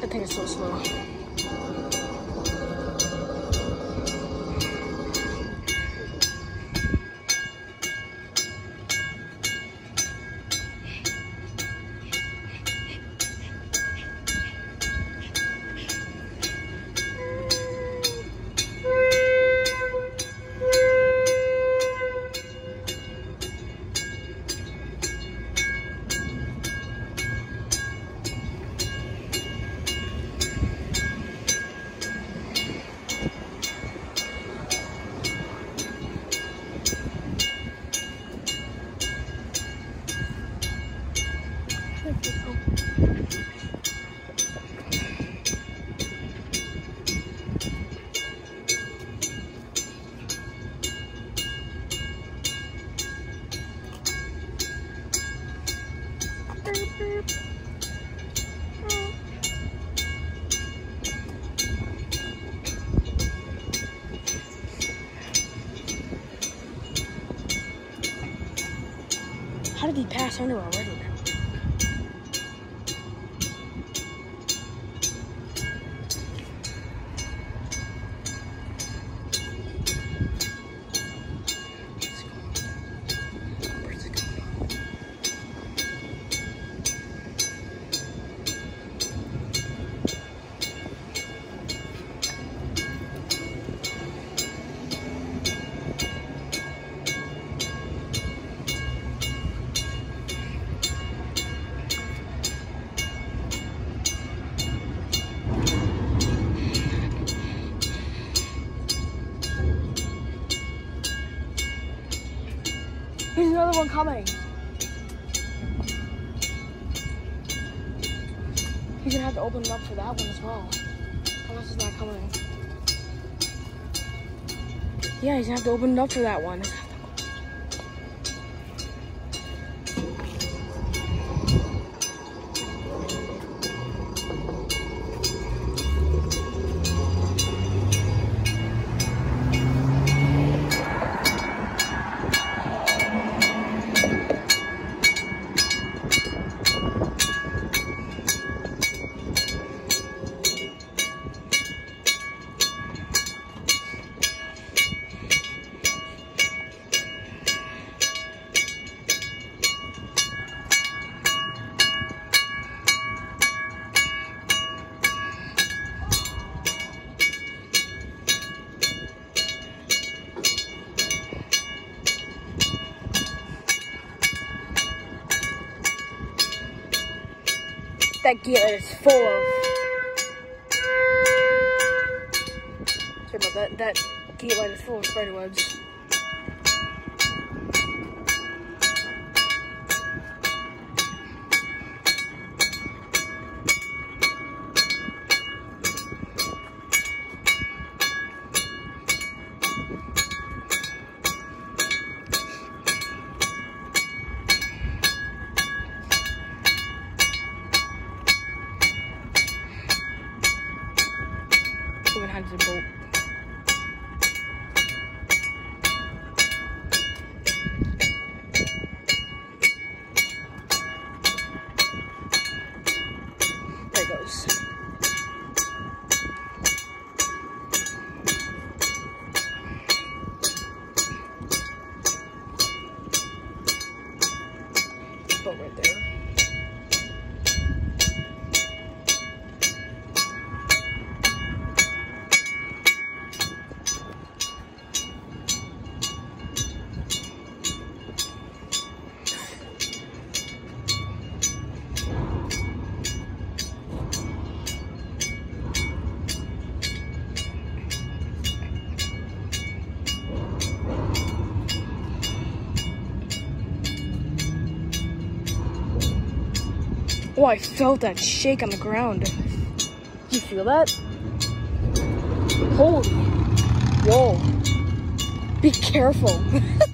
That thing is so slow. How did he There's another one coming. He's gonna have to open it up for that one as well. Unless it's not coming. Yeah, he's gonna have to open it up for that one. That gear is full of. Sorry about that. That gate light is full of spider webs. Moving hands in boat. There Oh, I felt that shake on the ground. You feel that? Holy. Whoa. Be careful.